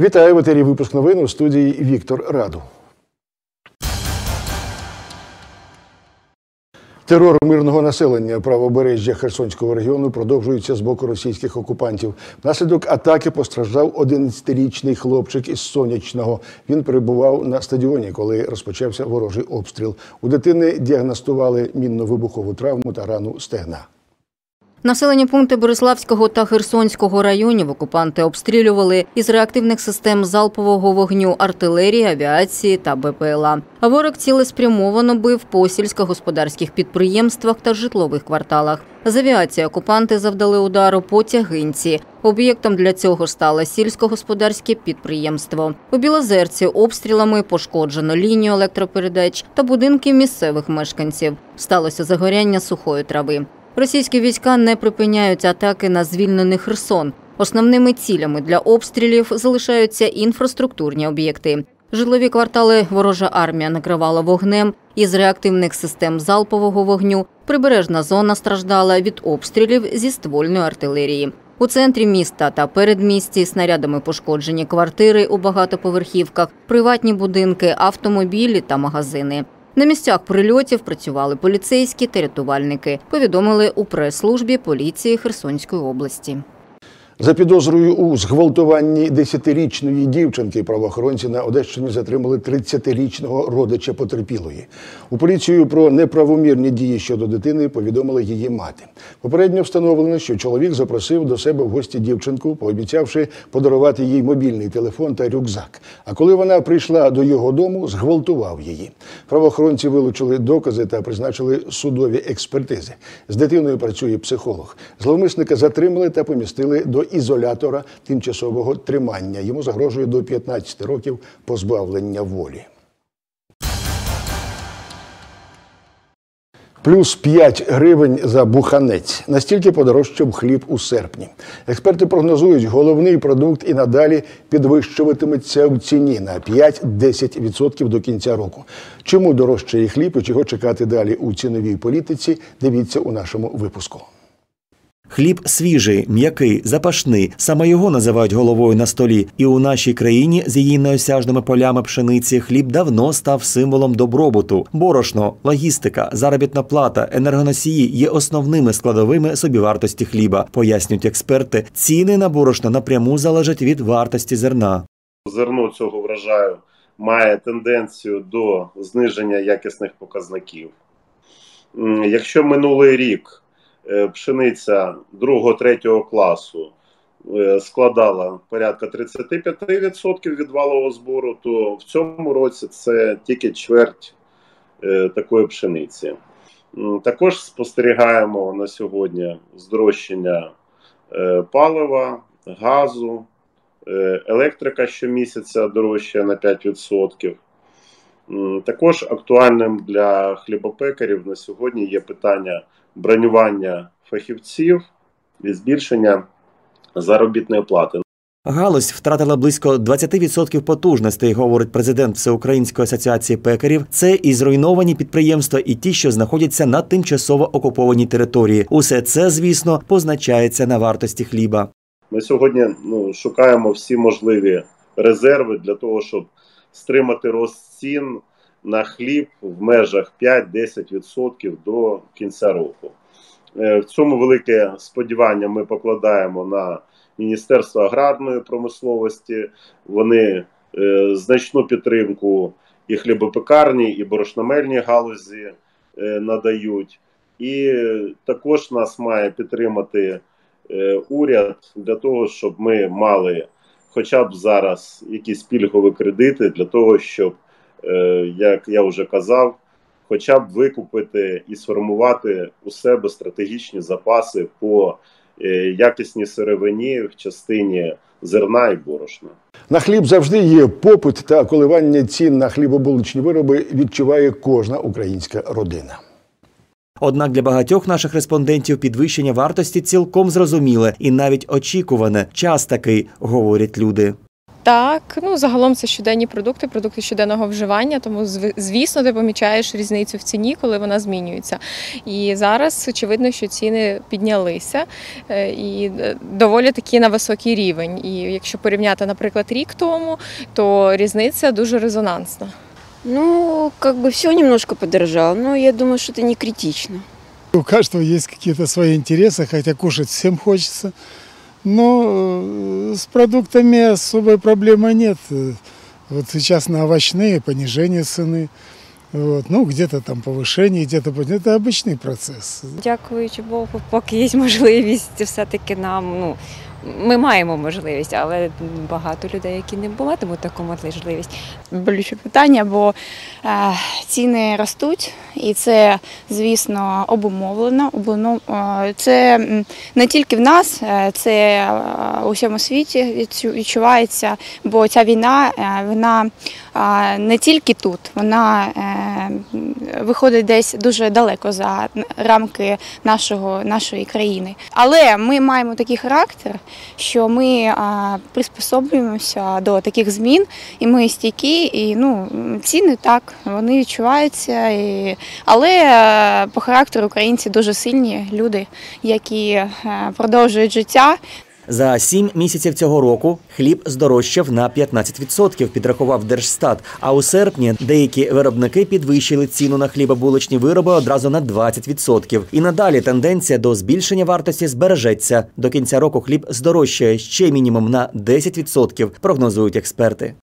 Вітаю в етері випуск новин у студії Віктор Раду. Терор мирного населення правобережжя Херсонського регіону продовжується з боку російських окупантів. Внаслідок атаки постраждав 11-річний хлопчик із сонячного. Він перебував на стадіоні, коли розпочався ворожий обстріл. У дитини діагностували мінно-вибухову травму та рану стегна. Населені пункти Бориславського та Херсонського районів окупанти обстрілювали із реактивних систем залпового вогню артилерії, авіації та БПЛА. А ворог цілеспрямовано бив по сільськогосподарських підприємствах та житлових кварталах. З авіації окупанти завдали удару по тягинці. Об'єктом для цього стало сільськогосподарське підприємство. У Білозерці обстрілами пошкоджено лінію електропередач та будинки місцевих мешканців. Сталося загоряння сухої трави. Російські війська не припиняють атаки на звільнений Херсон. Основними цілями для обстрілів залишаються інфраструктурні об'єкти. Житлові квартали ворожа армія накривала вогнем із реактивних систем залпового вогню. Прибережна зона страждала від обстрілів зі ствольної артилерії. У центрі міста та передмісті снарядами пошкоджені квартири у багатоповерхівках, приватні будинки, автомобілі та магазини. На місцях прильотів працювали поліцейські та рятувальники. Повідомили у прес-службі поліції Херсонської області. За підозрою у зґвалтуванні 10-річної дівчинки правоохоронці на Одещині затримали 30-річного родича потерпілої. У поліцію про неправомірні дії щодо дитини повідомила її мати. Попередньо встановлено, що чоловік запросив до себе в гості дівчинку, пообіцявши подарувати їй мобільний телефон та рюкзак. А коли вона прийшла до його дому, зґвалтував її. Правоохоронці вилучили докази та призначили судові експертизи. З дитиною працює психолог. Зловмисника затримали та помістили до ізолятора тимчасового тримання. Йому загрожує до 15 років позбавлення волі. Плюс 5 гривень за буханець. Настільки подорожчав хліб у серпні. Експерти прогнозують, головний продукт і надалі підвищуватиметься в ціні на 5-10% до кінця року. Чому дорожчає хліб і чого чекати далі у ціновій політиці? Дивіться у нашому випуску. Хліб свіжий, м'який, запашний. Саме його називають головою на столі. І у нашій країні з її неосяжними полями пшениці хліб давно став символом добробуту. Борошно, логістика, заробітна плата, енергоносії є основними складовими собівартості хліба, пояснюють експерти. Ціни на борошно напряму залежать від вартості зерна. Зерно цього врожаю має тенденцію до зниження якісних показників. Якщо минулий рік пшениця 2-3 класу е, складала порядка 35% від валового збору, то в цьому році це тільки чверть е, такої пшениці. Також спостерігаємо на сьогодні здорожчання палива, газу, електрика щомісяця дорожчає на 5%. Також актуальним для хлібопекарів на сьогодні є питання бронювання фахівців і збільшення заробітної плати. Галузь втратила близько 20% потужностей, говорить президент Всеукраїнської асоціації пекарів. Це і зруйновані підприємства, і ті, що знаходяться на тимчасово окупованій території. Усе це, звісно, позначається на вартості хліба. Ми сьогодні ну, шукаємо всі можливі резерви для того, щоб стримати рост цін на хліб в межах 5-10% до кінця року. Е, в цьому велике сподівання ми покладаємо на Міністерство аграрної промисловості. Вони е, значну підтримку і хлібопекарні, і борошномельні галузі е, надають. І також нас має підтримати уряд для того, щоб ми мали хоча б зараз якісь пільгові кредити для того, щоб як я вже казав, хоча б викупити і сформувати у себе стратегічні запаси по е, якісній сировині в частині зерна і борошна. На хліб завжди є попит та коливання цін на хлібобуличні вироби відчуває кожна українська родина. Однак для багатьох наших респондентів підвищення вартості цілком зрозуміле і навіть очікуване. Час такий говорять люди. Так, ну загалом це щоденні продукти, продукти щоденного вживання. Тому зв- звісно, ти помічаєш різницю в ціні, коли вона змінюється. І зараз очевидно, що ціни піднялися е, і е, доволі таки на високий рівень. І якщо порівняти, наприклад, рік тому, то різниця дуже резонансна. Ну, как бы все немножко подорожало, но я думаю, что это не критично. У каждого есть какие-то свои интересы, хотя кушать всем хочется. Но э, с продуктами особой проблемы нет. Вот сейчас на овощные понижение цены. Вот. Ну, где-то там повышение, где-то это обычный процесс. Дякуючи Богу, поки є можливість, все-таки нам ну. Ми маємо можливість, але багато людей, які не матимуть таку можливість. болюче питання, бо е, ціни ростуть, і це, звісно, обумовлено. Е, Це не тільки в нас, е, це у всьому світі відчувається, бо ця війна вона не тільки тут, вона виходить десь дуже далеко за рамки нашого, нашої країни. Але ми маємо такий характер, що ми приспособлюємося до таких змін, і ми стійкі, і ну ціни так, вони відчуваються. І... Але е, по характеру українці дуже сильні люди, які е, продовжують життя. За сім місяців цього року хліб здорожчав на 15%, підрахував Держстат. А у серпні деякі виробники підвищили ціну на хлібобулочні вироби одразу на 20%. І надалі тенденція до збільшення вартості збережеться. До кінця року хліб здорожчає ще мінімум на 10%, прогнозують експерти.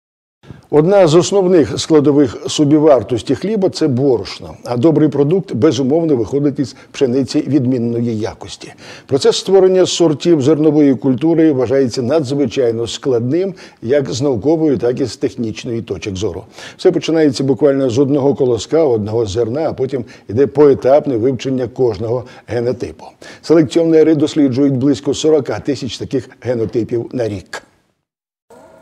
Одна з основних складових собівартості хліба це борошно. А добрий продукт безумовно виходить із пшениці відмінної якості. Процес створення сортів зернової культури вважається надзвичайно складним, як з наукової, так і з технічної точок зору. Все починається буквально з одного колоска, одного зерна, а потім йде поетапне вивчення кожного генотипу. Селекціонери досліджують близько 40 тисяч таких генотипів на рік.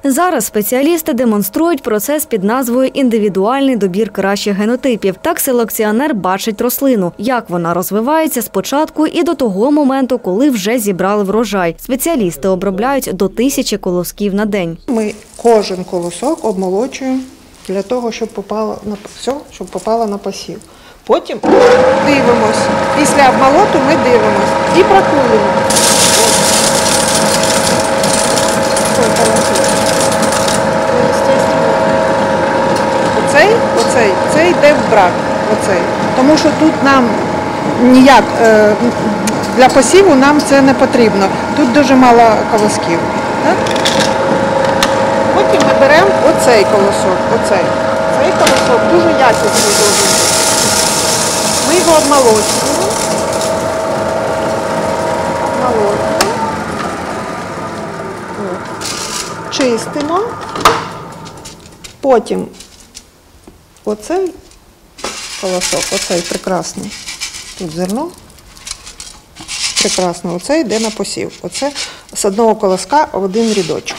Зараз спеціалісти демонструють процес під назвою індивідуальний добір кращих генотипів. Так селекціонер бачить рослину, як вона розвивається спочатку і до того моменту, коли вже зібрали врожай. Спеціалісти обробляють до тисячі колосків на день. Ми кожен колосок обмолочуємо для того, щоб попало на все, щоб попало на посів. Потім дивимось. Після обмолоту ми дивимось і прокулюємо. Ой, колосок. Естественно, Оцей, оцей, це йде в брак. Оцей. Тому що тут нам ніяк е, для посіву нам це не потрібно. Тут дуже мало колосків. Потім ми беремо оцей колосок. Оцей. Цей колосок дуже якісний дуже. Ми його обмолочуємо. Обмолочуємо. Чистимо. Потім оцей колосок, оцей прекрасний. Тут зерно. Прекрасно. Оце йде на посів. Оце з одного колоска один рядочок.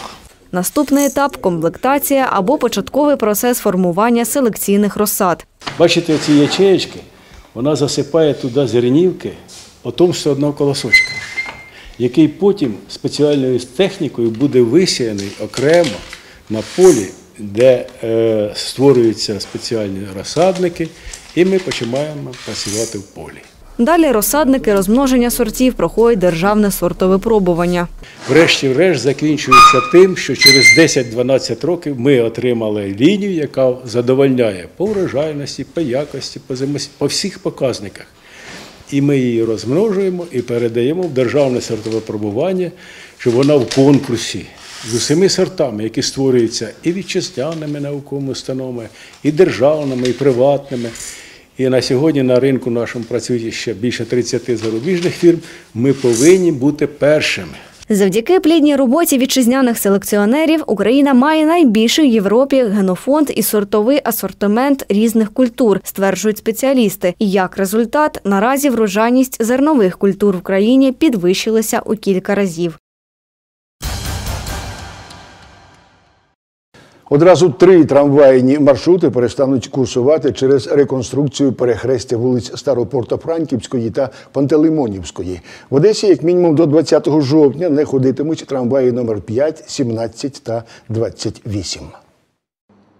Наступний етап комплектація або початковий процес формування селекційних розсад. Бачите, ці ячеєчки, вона засипає туди зернівки, потомство одного колосочка, який потім спеціальною технікою буде висіяний окремо на полі, де е, створюються спеціальні розсадники, і ми починаємо працювати в полі. Далі розсадники розмноження сортів проходять державне сортовипробування. Врешті-решт закінчується тим, що через 10-12 років ми отримали лінію, яка задовольняє по врожайності, по якості, по, зимос- по всіх показниках. І ми її розмножуємо і передаємо в державне сортове пробування, щоб вона в конкурсі з усіми сортами, які створюються і вітчизняними науковими установами, і державними, і приватними. І на сьогодні на ринку нашому працює ще більше 30 зарубіжних фірм. Ми повинні бути першими. Завдяки плідній роботі вітчизняних селекціонерів Україна має найбільший в Європі генофонд і сортовий асортимент різних культур, стверджують спеціалісти. І як результат, наразі врожайність зернових культур в країні підвищилася у кілька разів. Одразу три трамвайні маршрути перестануть курсувати через реконструкцію перехрестя вулиць Старопорто-Франківської та Пантелеймонівської. В Одесі, як мінімум, до 20 жовтня не ходитимуть трамваї номер 5, 17 та 28.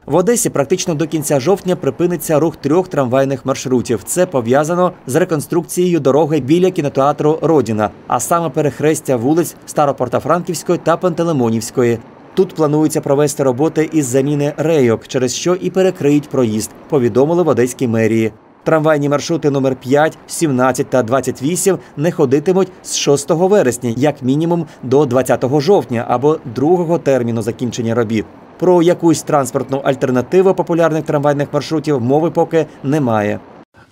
В Одесі практично до кінця жовтня припиниться рух трьох трамвайних маршрутів. Це пов'язано з реконструкцією дороги біля кінотеатру Родіна, а саме перехрестя вулиць Старопортофранківської та Пантелеймонівської. Тут планується провести роботи із заміни рейок, через що і перекриють проїзд, повідомили в Одеській мерії. Трамвайні маршрути номер 5, 17 та 28 не ходитимуть з 6 вересня, як мінімум до 20 жовтня або другого терміну закінчення робіт. Про якусь транспортну альтернативу популярних трамвайних маршрутів мови поки немає.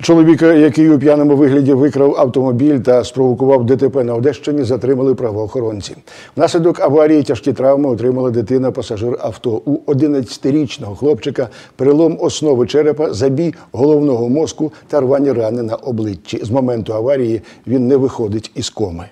Чоловіка, який у п'яному вигляді викрав автомобіль та спровокував ДТП на Одещині, затримали правоохоронці. Внаслідок аварії тяжкі травми отримала дитина, пасажир авто. У 11-річного хлопчика перелом основи черепа, забій головного мозку та рвані рани на обличчі. З моменту аварії він не виходить із коми.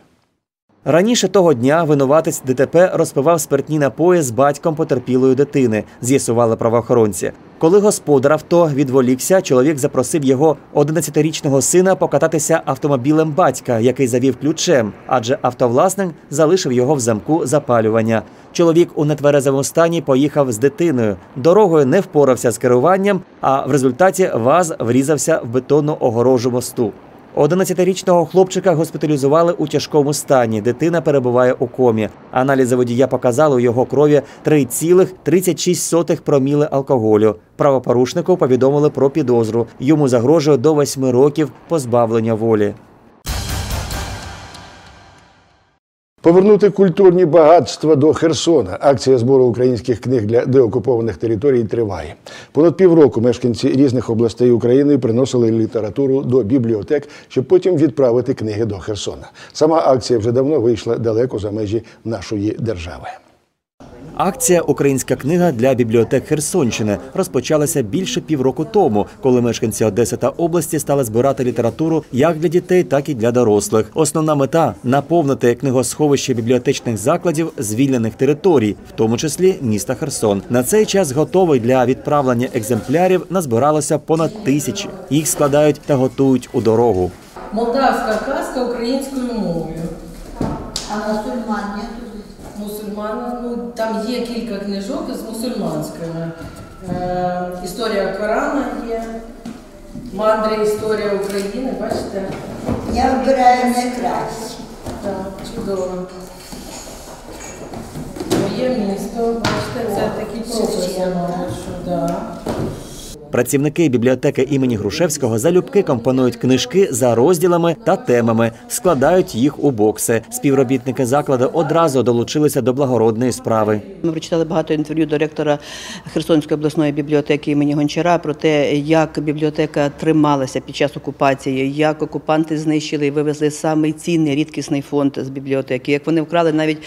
Раніше того дня винуватець ДТП розпивав спиртні напої з батьком потерпілої дитини, з'ясували правоохоронці. Коли господар авто відволікся, чоловік запросив його 11-річного сина покататися автомобілем батька, який завів ключем, адже автовласник залишив його в замку запалювання. Чоловік у нетверезому стані поїхав з дитиною. Дорогою не впорався з керуванням, а в результаті ВАЗ врізався в бетонну огорожу мосту. 11-річного хлопчика госпіталізували у тяжкому стані. Дитина перебуває у комі. Аналізи водія показали у його крові 3,36 проміли алкоголю. Правопорушнику повідомили про підозру. Йому загрожує до 8 років позбавлення волі. Повернути культурні багатства до Херсона. Акція збору українських книг для деокупованих територій триває. Понад півроку мешканці різних областей України приносили літературу до бібліотек, щоб потім відправити книги до Херсона. Сама акція вже давно вийшла далеко за межі нашої держави. Акція Українська книга для бібліотек Херсонщини розпочалася більше півроку тому, коли мешканці Одеси та області стали збирати літературу як для дітей, так і для дорослих. Основна мета наповнити книгосховище бібліотечних закладів звільнених територій, в тому числі міста Херсон. На цей час готовий для відправлення екземплярів назбиралося понад тисячі. Їх складають та готують у дорогу. Молдавська казка українською мовою. А мусульман нет? Мусульман, ну там є кілька книжок з мусульманськими. Е, історія Корана є, мандри історія України, бачите? Я вбираю найкраще. Так, чудово. Моє місто, бачите, це такі прописи, що да. Працівники бібліотеки імені Грушевського залюбки компонують книжки за розділами та темами, складають їх у бокси. Співробітники закладу одразу долучилися до благородної справи. Ми прочитали багато інтерв'ю до ректора Херсонської обласної бібліотеки імені Гончара про те, як бібліотека трималася під час окупації, як окупанти знищили і вивезли самий цінний рідкісний фонд з бібліотеки, як вони вкрали навіть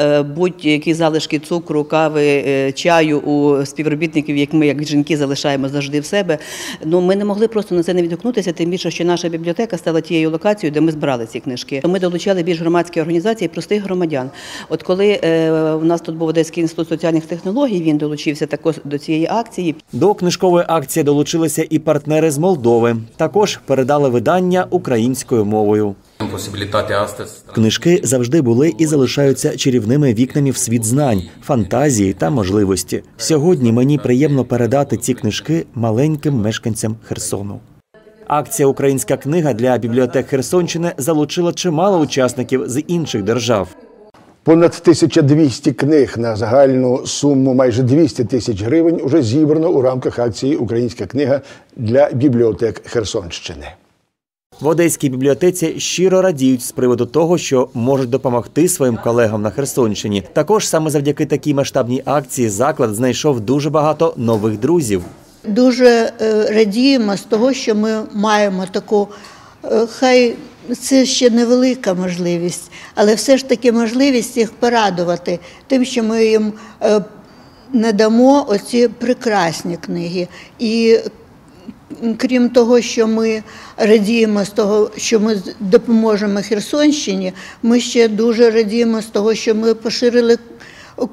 е, будь-які залишки цукру, кави, е, чаю у співробітників, як ми, як жінки, залишаємо завжди в себе. Ну ми не могли просто на це не відгукнутися, тим більше, що наша бібліотека стала тією локацією, де ми збирали ці книжки. Ми долучали більш громадські організації простих громадян. От коли е, у нас тут був Одеський інститут соціальних технологій, він долучився також до цієї акції. До книжкової акції долучилися і партнери з Молдови. Також передали видання українською мовою. Книжки завжди були і залишаються чарівними вікнами в світ знань, фантазії та можливості. Сьогодні мені приємно передати ці книжки маленьким мешканцям Херсону. Акція Українська книга для бібліотек Херсонщини залучила чимало учасників з інших держав. Понад 1200 книг на загальну суму майже 200 тисяч гривень уже зібрано у рамках акції Українська книга для бібліотек Херсонщини. В Одеській бібліотеці щиро радіють з приводу того, що можуть допомогти своїм колегам на Херсонщині. Також саме завдяки такій масштабній акції заклад знайшов дуже багато нових друзів. Дуже е, радіємо з того, що ми маємо таку, е, хай це ще невелика можливість, але все ж таки можливість їх порадувати тим, що ми їм е, надамо оці прекрасні книги. І крім того, що ми радіємо з того, що ми допоможемо Херсонщині, ми ще дуже радіємо з того, що ми поширили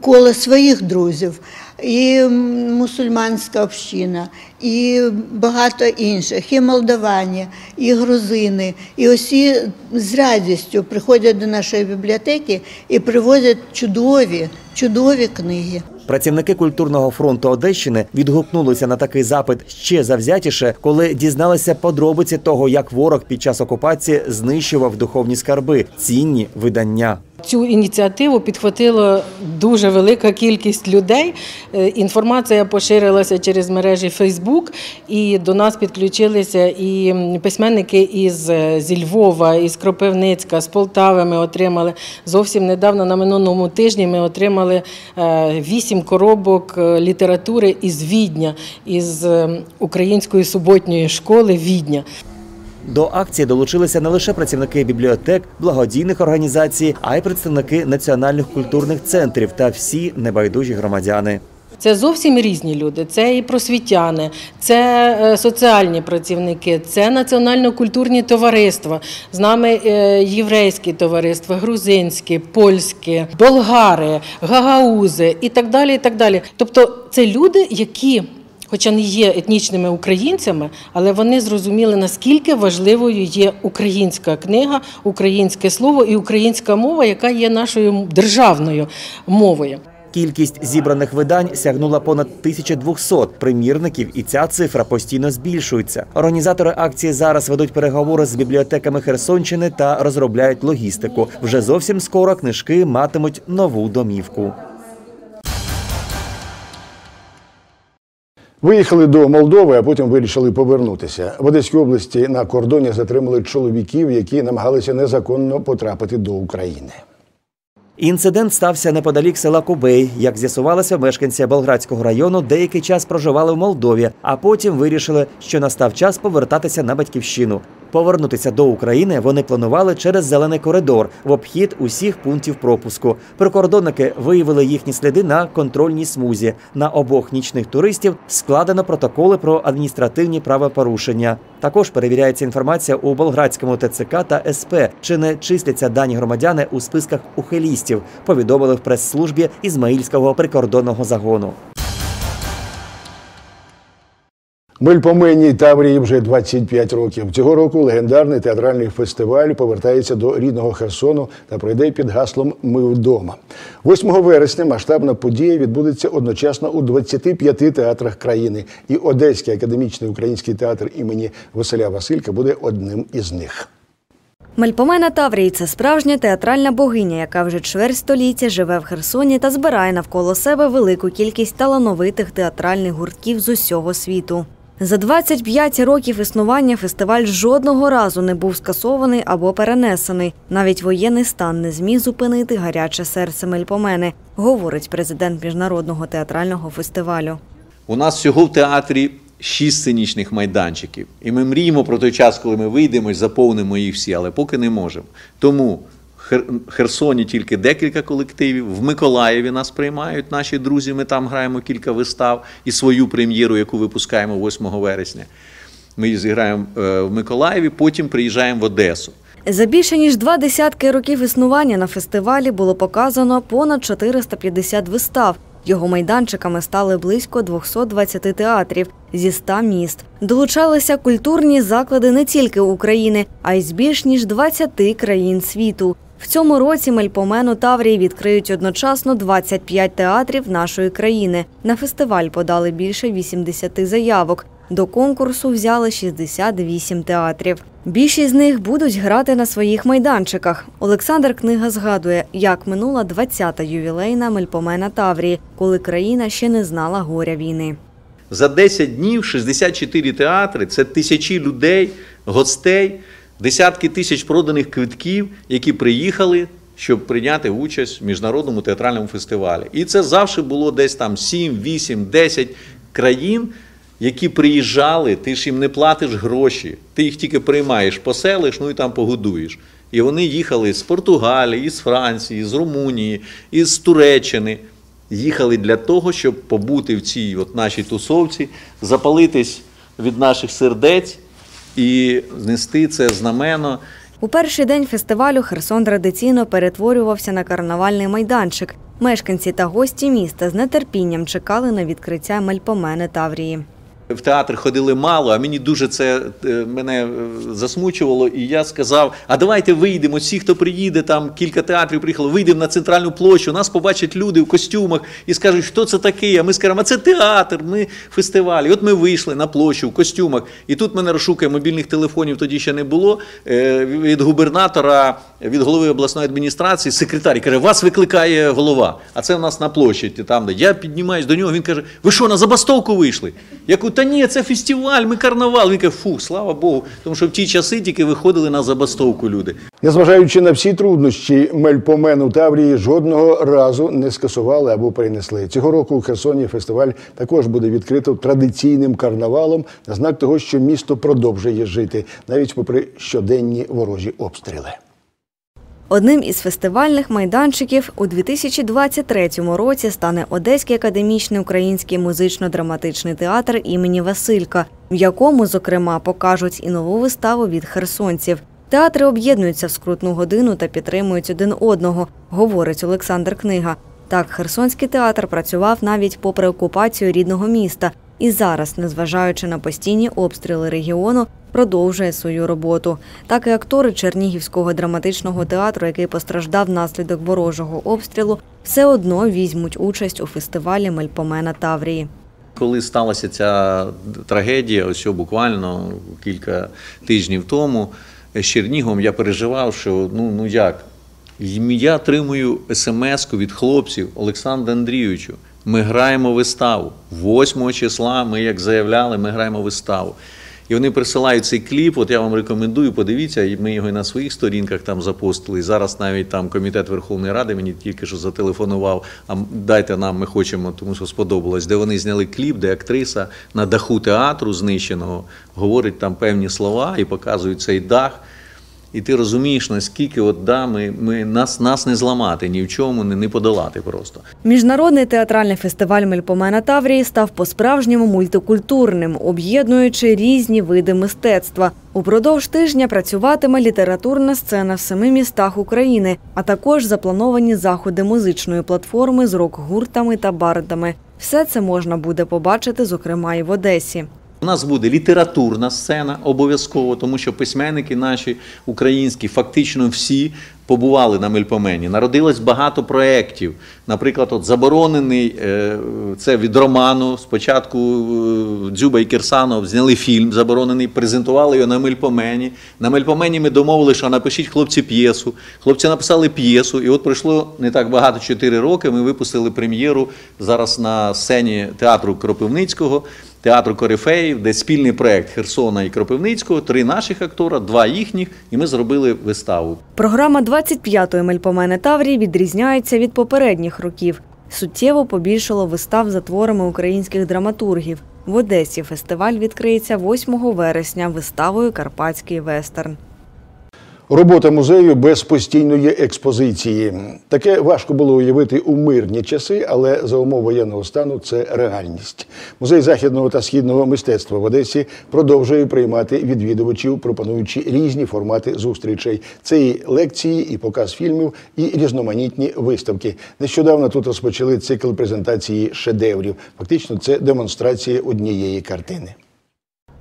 коло своїх друзів, і мусульманська община, і багато інших, і молдавані, і грузини. І усі з радістю приходять до нашої бібліотеки і привозять чудові, чудові книги. Працівники культурного фронту Одещини відгукнулися на такий запит ще завзятіше, коли дізналися подробиці того, як ворог під час окупації знищував духовні скарби, цінні видання. Цю ініціативу підхватила дуже велика кількість людей. Е, Інформація поширилася через мережі Фейсбук, і до нас підключилися і письменники із е, зі Львова, із Кропивницька, з Полтави. Ми отримали зовсім недавно на минулому тижні. Ми отримали е, вісім коробок літератури із Відня, із української суботньої школи Відня. До акції долучилися не лише працівники бібліотек, благодійних організацій, а й представники національних культурних центрів та всі небайдужі громадяни. Це зовсім різні люди. Це і просвітяни, це е, соціальні працівники, це національно-культурні товариства. З нами е, єврейські товариства, грузинські, польські, болгари, гагаузи і так далі. І так далі. Тобто, це люди, які. Хоча не є етнічними українцями, але вони зрозуміли, наскільки важливою є українська книга, українське слово і українська мова, яка є нашою державною мовою. Кількість зібраних видань сягнула понад 1200 примірників, і ця цифра постійно збільшується. Організатори акції зараз ведуть переговори з бібліотеками Херсонщини та розробляють логістику. Вже зовсім скоро книжки матимуть нову домівку. Виїхали до Молдови, а потім вирішили повернутися. В Одеській області на кордоні затримали чоловіків, які намагалися незаконно потрапити до України. Інцидент стався неподалік села Кубей. Як з'ясувалося, мешканці Болградського району деякий час проживали в Молдові, а потім вирішили, що настав час повертатися на батьківщину. Повернутися до України вони планували через зелений коридор в обхід усіх пунктів пропуску. Прикордонники виявили їхні сліди на контрольній смузі. На обох нічних туристів складено протоколи про адміністративні правопорушення. Також перевіряється інформація у Болградському ТЦК та СП, чи не числяться дані громадяни у списках ухилістів. Повідомили в прес-службі Ізмаїльського прикордонного загону. Мельпоменній Таврії вже 25 років. Цього року легендарний театральний фестиваль повертається до рідного Херсону та пройде під гаслом Ми вдома. 8 вересня масштабна подія відбудеться одночасно у 25 театрах країни. І Одеський академічний український театр імені Василя Василька буде одним із них. Мельпомена Таврії це справжня театральна богиня, яка вже чверть століття живе в Херсоні та збирає навколо себе велику кількість талановитих театральних гуртків з усього світу. За 25 років існування фестиваль жодного разу не був скасований або перенесений. Навіть воєнний стан не зміг зупинити гаряче серце Мельпомени, говорить президент міжнародного театрального фестивалю. У нас всього в театрі шість сценічних майданчиків. І ми мріємо про той час, коли ми вийдемо і заповнимо їх всі, але поки не можемо. Тому Херсоні тільки декілька колективів. В Миколаєві нас приймають наші друзі. Ми там граємо кілька вистав і свою прем'єру, яку випускаємо 8 вересня. Ми її зіграємо е, в Миколаєві, потім приїжджаємо в Одесу. За більше ніж два десятки років існування на фестивалі було показано понад 450 вистав. Його майданчиками стали близько 220 театрів зі 100 міст. Долучалися культурні заклади не тільки України, а й з більш ніж 20 країн світу. В цьому році Мельпомену Таврії відкриють одночасно 25 театрів нашої країни. На фестиваль подали більше 80 заявок. До конкурсу взяли 68 театрів. Більшість з них будуть грати на своїх майданчиках. Олександр Книга згадує, як минула 20-та ювілейна Мельпомена Таврії, коли країна ще не знала горя війни. За 10 днів 64 театри це тисячі людей, гостей, десятки тисяч проданих квитків, які приїхали, щоб прийняти участь в міжнародному театральному фестивалі. І це завжди було десь там 7, 8, 10 країн, які приїжджали, ти ж їм не платиш гроші, ти їх тільки приймаєш, поселиш, ну і там погодуєш. І вони їхали з Португалії, з Франції, з Румунії, із Туреччини їхали для того, щоб побути в цій от нашій тусовці, запалитись від наших сердець і знести це знамено. У перший день фестивалю Херсон традиційно перетворювався на карнавальний майданчик. Мешканці та гості міста з нетерпінням чекали на відкриття мельпомени Таврії. В театр ходили мало, а мені дуже це е, мене е, засмучувало. І я сказав: а давайте вийдемо. Всі, хто приїде, там кілька театрів приїхало, вийдемо на центральну площу. Нас побачать люди в костюмах і скажуть, що це таке. А ми скажемо, а це театр, ми фестиваль. І от ми вийшли на площу в костюмах. І тут мене розшукує мобільних телефонів, тоді ще не було. е, Від губернатора, від голови обласної адміністрації, секретар і каже, вас викликає голова. А це в нас на площі. Там, де я піднімаюсь до нього. Він каже: Ви що, на забастовку вийшли? Я кажу, та ні, це фестиваль, ми карнавал. Він каже, фух, слава Богу. Тому що в ті часи тільки виходили на забастовку люди. Незважаючи на всі труднощі, мельпомену Таврії жодного разу не скасували або перенесли. Цього року у Херсоні фестиваль також буде відкрито традиційним карнавалом на знак того, що місто продовжує жити, навіть попри щоденні ворожі обстріли. Одним із фестивальних майданчиків у 2023 році стане Одеський академічний український музично-драматичний театр імені Василька, в якому, зокрема, покажуть і нову виставу від херсонців. Театри об'єднуються в скрутну годину та підтримують один одного, говорить Олександр Книга. Так, Херсонський театр працював навіть попри окупацію рідного міста і зараз, незважаючи на постійні обстріли регіону, продовжує свою роботу. Так і актори Чернігівського драматичного театру, який постраждав внаслідок ворожого обстрілу, все одно візьмуть участь у фестивалі Мельпомена Таврії. Коли сталася ця трагедія, ось буквально кілька тижнів тому з Чернігом, я переживав, що ну, ну як? Я отримую смс-ку від хлопців Олександра Андрійовичу. Ми граємо виставу. 8 числа ми, як заявляли, ми граємо виставу. І вони присилають цей кліп. От я вам рекомендую, подивіться, ми його і на своїх сторінках там запостили. І зараз навіть там комітет Верховної Ради мені тільки що зателефонував. А дайте нам, ми хочемо, тому що сподобалось, де вони зняли кліп, де актриса на даху театру знищеного говорить там певні слова і показують цей дах. І ти розумієш, наскільки от, да, ми, ми, нас, нас не зламати ні в чому, не, не подолати просто. Міжнародний театральний фестиваль Мельпомена Таврії став по-справжньому мультикультурним, об'єднуючи різні види мистецтва. Упродовж тижня працюватиме літературна сцена в семи містах України, а також заплановані заходи музичної платформи з рок-гуртами та бардами. Все це можна буде побачити, зокрема, і в Одесі. У нас буде літературна сцена обов'язково, тому що письменники наші українські, фактично всі побували на Мельпомені. Народилось багато проєктів. Наприклад, от заборонений е, це від роману. Спочатку е, Дзюба і Кирсанов зняли фільм заборонений, презентували його на Мельпомені. На Мельпомені ми домовили, що напишіть хлопці п'єсу. Хлопці написали п'єсу, і от пройшло не так багато 4 роки. Ми випустили прем'єру зараз на сцені театру Кропивницького. Театру Корифеїв, де спільний проект Херсона і Кропивницького, три наших актора, два їхніх, і ми зробили виставу. Програма 25-ї Мельпомени Таврії відрізняється від попередніх років. Суттєво побільшало вистав за творами українських драматургів. В Одесі фестиваль відкриється 8 вересня виставою Карпатський вестерн. Робота музею без постійної експозиції. Таке важко було уявити у мирні часи, але за умов воєнного стану це реальність. Музей західного та східного мистецтва в Одесі продовжує приймати відвідувачів, пропонуючи різні формати зустрічей. Це і лекції, і показ фільмів, і різноманітні виставки. Нещодавно тут розпочали цикл презентації шедеврів. Фактично, це демонстрація однієї картини.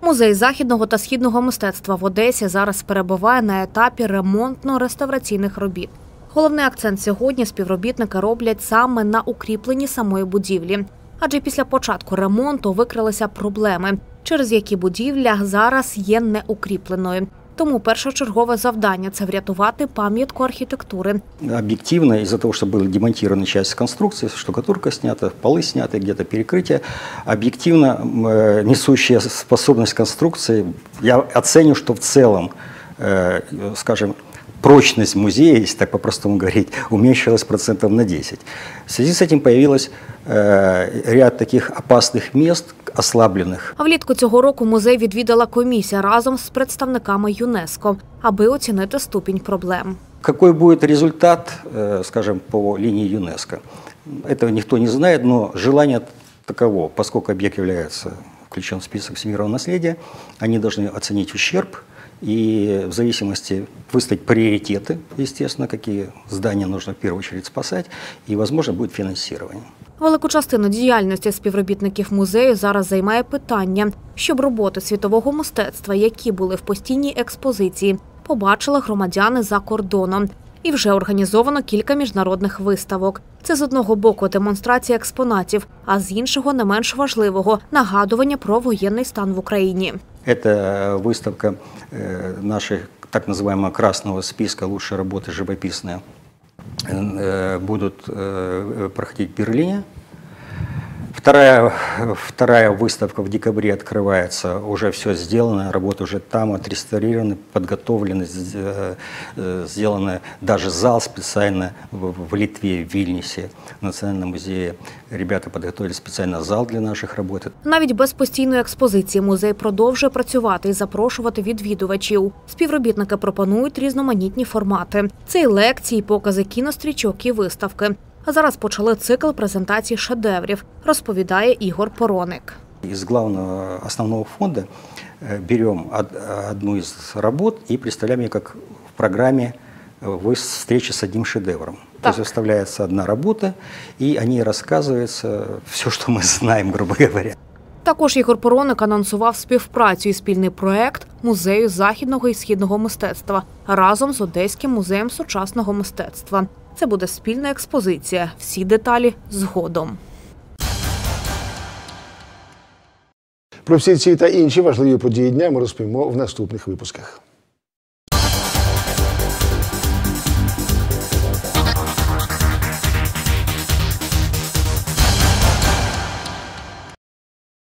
Музей західного та східного мистецтва в Одесі зараз перебуває на етапі ремонтно-реставраційних робіт. Головний акцент сьогодні співробітники роблять саме на укріпленні самої будівлі, адже після початку ремонту викрилися проблеми, через які будівля зараз є неукріпленою. Тому першочергове завдання це врятувати пам'ятку архітектури. Объективно, из-за того, что была демонтирована часть конструкции, штукатурка снята, полы сняты, где-то перекрытие, объективно э, несущая способность конструкции, я оценю, что в целом, э, скажем, прочность музея, если так по-простому говорить, уменьшилась процентов на 10. В связи с этим появилось э, ряд таких опасных мест, ослабленных. А влітку цього року музей відвідала комісія разом з представниками ЮНЕСКО, аби оцінити ступінь проблем. Какой будет результат, э, скажем, по линии ЮНЕСКО? Этого никто не знает, но желание таково, поскольку объект является включен в список всемирного наследия, они должны оценить ущерб и в зависимости выставить приоритеты, естественно, какие здания нужно в первую очередь спасать, и, возможно, будет финансирование. Велику частину діяльності співробітників музею зараз займає питання, щоб роботи світового мистецтва, які були в постійній експозиції, побачили громадяни за кордоном. І вже організовано кілька міжнародних виставок. Це з одного боку демонстрація експонатів, а з іншого не менш важливого нагадування про воєнний стан в Україні. Это выставка э, наших так называемого красного списка «Лучшие работы живописные» э, будут э, проходить в Берлине. Вторая, вторая выставка в декабре открывается, уже все сделано, работы уже там отреставрированы, подготовлены, с- э, э, сделаны даже зал специально в, в Литве, в Вильнюсе, в Национальном музее. Ребята подготовили специально зал для наших работ. Навіть без постійної експозиції музей продовжує працювати і запрошувати відвідувачів. Співробітники пропонують різноманітні формати. Це і лекції, і покази кінострічок і виставки. А зараз почали цикл презентацій шедеврів, розповідає Ігор Пороник. Из главного основного фонда э, берем од- одну из работ и представляем ее как в программе э, вы- встречи с одним шедевром. То есть выставляется одна работа, и о ней рассказывается все, что мы знаем, грубо говоря. Також Ігор Пороник анонсував співпрацю і спільний проект музею західного і східного мистецтва разом з Одеським музеєм сучасного мистецтва. Це буде спільна експозиція. Всі деталі згодом. Про всі ці та інші важливі події дня ми розповімо в наступних випусках.